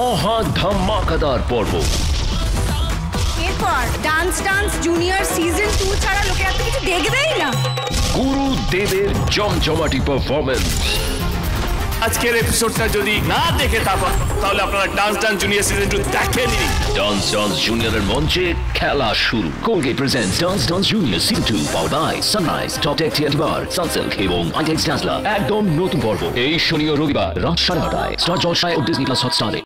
মহা ধামাকাদার পর্ব। এরপর dance dance junior season two ছাড়া লোকে এত কিছু দেখবেই না। গুরু দেবের জমজমাটি পারফরমেন্স আজকের এপিসোডটা যদি না দেখে তারপর তাহলে আপনারা dance dance junior season two দেখেনি ডান্স ডান্স জুনিয়রের মঞ্চে খেলা শুরু। Colgate presents dance dance junior season two power by Sunrise top tech theatre bar Sunsilk এবং আইটেক্স ডান্সলা একদম নতুন পর্ব। এই শনি ও রবিবার রাত সাড়ে নটায় স্টার জলসায় ও ডিজনি প্লাস হটস্টারে